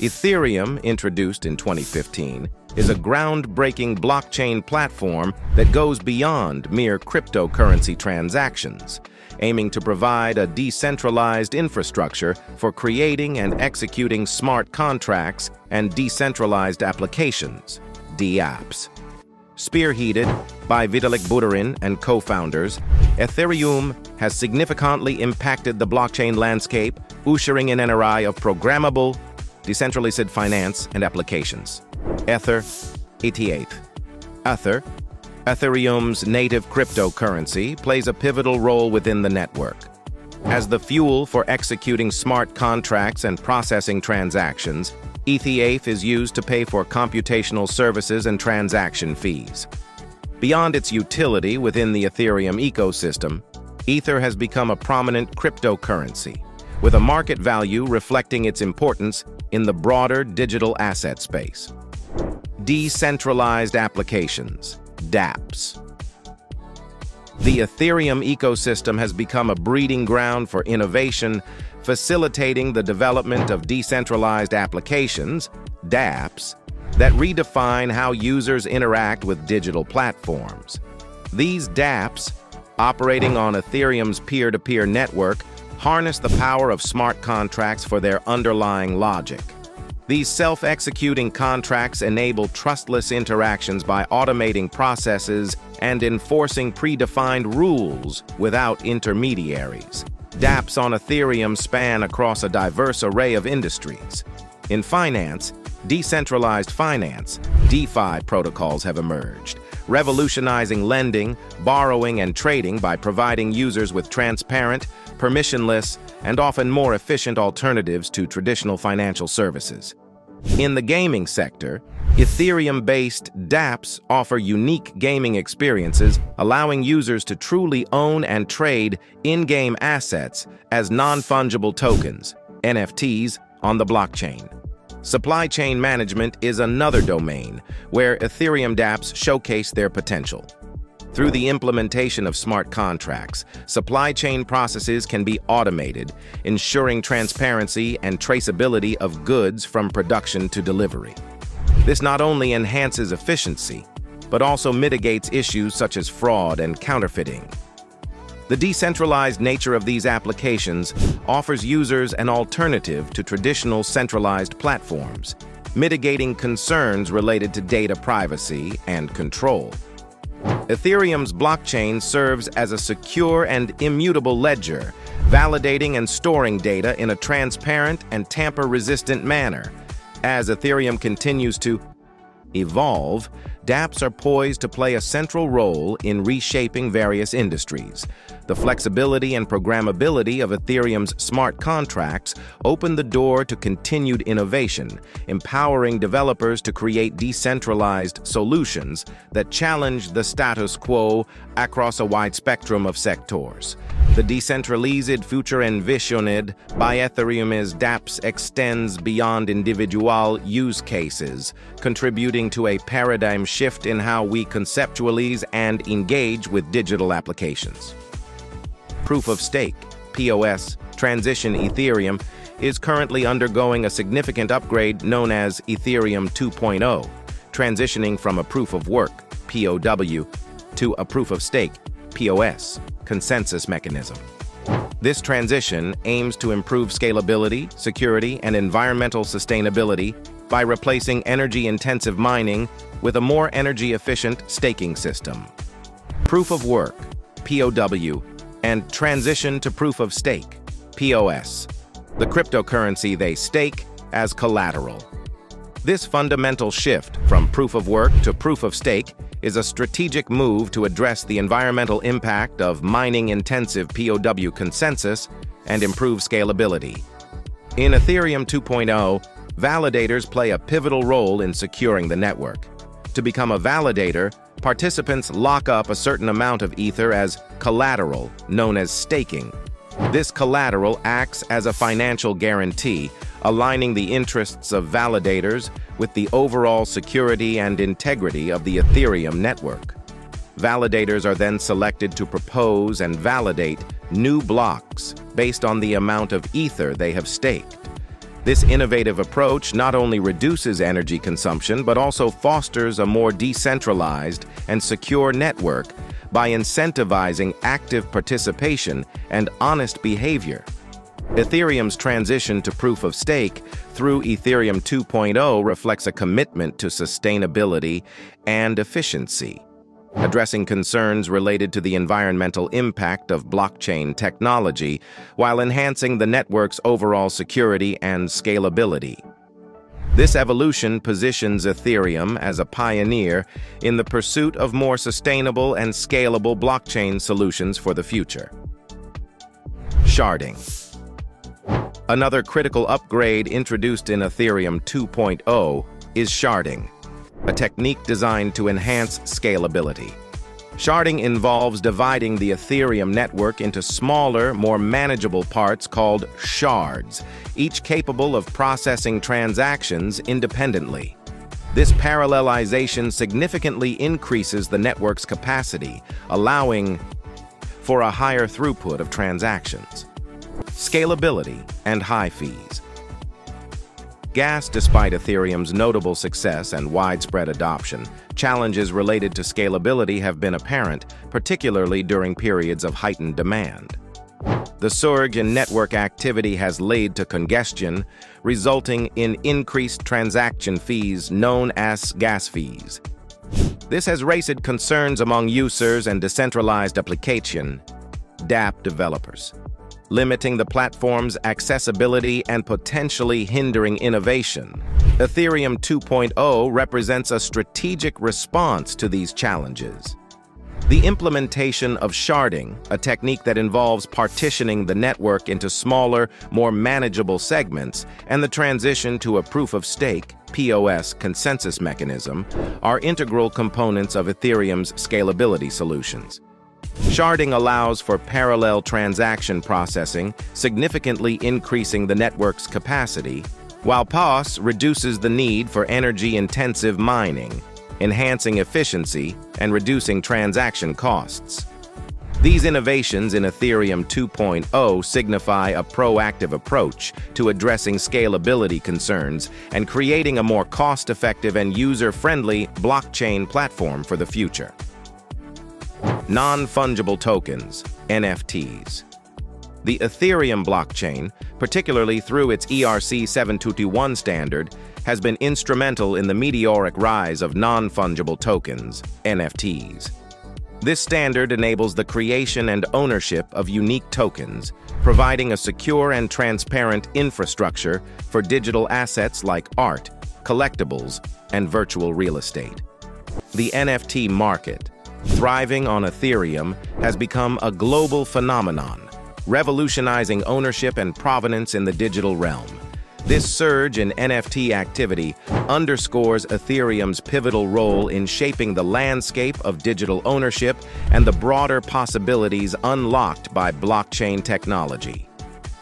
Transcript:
Ethereum, introduced in 2015, is a groundbreaking blockchain platform that goes beyond mere cryptocurrency transactions, aiming to provide a decentralized infrastructure for creating and executing smart contracts and decentralized applications, DApps. Spearheaded by Vitalik Buterin and co-founders, Ethereum has significantly impacted the blockchain landscape, ushering in an array of programmable, decentralized finance and applications. Ether, ETH. Ether, Ethereum's native cryptocurrency, plays a pivotal role within the network. As the fuel for executing smart contracts and processing transactions, ETH is used to pay for computational services and transaction fees. Beyond its utility within the Ethereum ecosystem, Ether has become a prominent cryptocurrency, with a market value reflecting its importance in the broader digital asset space. Decentralized Applications, dApps. The Ethereum ecosystem has become a breeding ground for innovation facilitating the development of decentralized applications, dApps, that redefine how users interact with digital platforms. These dApps, operating on Ethereum's peer-to-peer -peer network, harness the power of smart contracts for their underlying logic. These self-executing contracts enable trustless interactions by automating processes and enforcing predefined rules without intermediaries dApps on Ethereum span across a diverse array of industries. In finance, decentralized finance, DeFi protocols have emerged, revolutionizing lending, borrowing, and trading by providing users with transparent, permissionless, and often more efficient alternatives to traditional financial services. In the gaming sector, Ethereum-based dApps offer unique gaming experiences, allowing users to truly own and trade in-game assets as non-fungible tokens, NFTs, on the blockchain. Supply chain management is another domain where Ethereum dApps showcase their potential. Through the implementation of smart contracts, supply chain processes can be automated, ensuring transparency and traceability of goods from production to delivery. This not only enhances efficiency, but also mitigates issues such as fraud and counterfeiting. The decentralized nature of these applications offers users an alternative to traditional centralized platforms, mitigating concerns related to data privacy and control. Ethereum's blockchain serves as a secure and immutable ledger, validating and storing data in a transparent and tamper-resistant manner. As Ethereum continues to evolve, dApps are poised to play a central role in reshaping various industries. The flexibility and programmability of Ethereum's smart contracts open the door to continued innovation, empowering developers to create decentralized solutions that challenge the status quo across a wide spectrum of sectors. The decentralized future envisioned by Ethereum's dApps extends beyond individual use cases, contributing to a paradigm shift in how we conceptualize and engage with digital applications. Proof of Stake, POS, Transition Ethereum is currently undergoing a significant upgrade known as Ethereum 2.0, transitioning from a Proof of Work, POW, to a Proof of Stake, POS, consensus mechanism. This transition aims to improve scalability, security, and environmental sustainability by replacing energy-intensive mining with a more energy-efficient staking system. Proof of Work, POW, and Transition to Proof of Stake, POS, the cryptocurrency they stake as collateral. This fundamental shift from Proof of Work to Proof of Stake is a strategic move to address the environmental impact of mining-intensive POW consensus and improve scalability. In Ethereum 2.0, validators play a pivotal role in securing the network. To become a validator, participants lock up a certain amount of Ether as collateral, known as staking. This collateral acts as a financial guarantee, aligning the interests of validators with the overall security and integrity of the Ethereum network. Validators are then selected to propose and validate new blocks based on the amount of Ether they have staked. This innovative approach not only reduces energy consumption, but also fosters a more decentralized and secure network by incentivizing active participation and honest behavior. Ethereum's transition to proof of stake through Ethereum 2.0 reflects a commitment to sustainability and efficiency addressing concerns related to the environmental impact of blockchain technology while enhancing the network's overall security and scalability. This evolution positions Ethereum as a pioneer in the pursuit of more sustainable and scalable blockchain solutions for the future. Sharding Another critical upgrade introduced in Ethereum 2.0 is sharding a technique designed to enhance scalability. Sharding involves dividing the Ethereum network into smaller, more manageable parts called shards, each capable of processing transactions independently. This parallelization significantly increases the network's capacity, allowing for a higher throughput of transactions. Scalability and high fees. Gas, despite Ethereum's notable success and widespread adoption, challenges related to scalability have been apparent, particularly during periods of heightened demand. The surge in network activity has led to congestion, resulting in increased transaction fees known as gas fees. This has raised concerns among users and decentralized application DApp developers limiting the platform's accessibility and potentially hindering innovation. Ethereum 2.0 represents a strategic response to these challenges. The implementation of sharding, a technique that involves partitioning the network into smaller, more manageable segments, and the transition to a proof-of-stake POS consensus mechanism are integral components of Ethereum's scalability solutions. Sharding allows for parallel transaction processing, significantly increasing the network's capacity, while POS reduces the need for energy-intensive mining, enhancing efficiency and reducing transaction costs. These innovations in Ethereum 2.0 signify a proactive approach to addressing scalability concerns and creating a more cost-effective and user-friendly blockchain platform for the future. Non-fungible tokens, NFTs. The Ethereum blockchain, particularly through its ERC 7221 standard, has been instrumental in the meteoric rise of non-fungible tokens, NFTs. This standard enables the creation and ownership of unique tokens, providing a secure and transparent infrastructure for digital assets like art, collectibles, and virtual real estate. The NFT market, thriving on Ethereum, has become a global phenomenon, revolutionizing ownership and provenance in the digital realm. This surge in NFT activity underscores Ethereum's pivotal role in shaping the landscape of digital ownership and the broader possibilities unlocked by blockchain technology.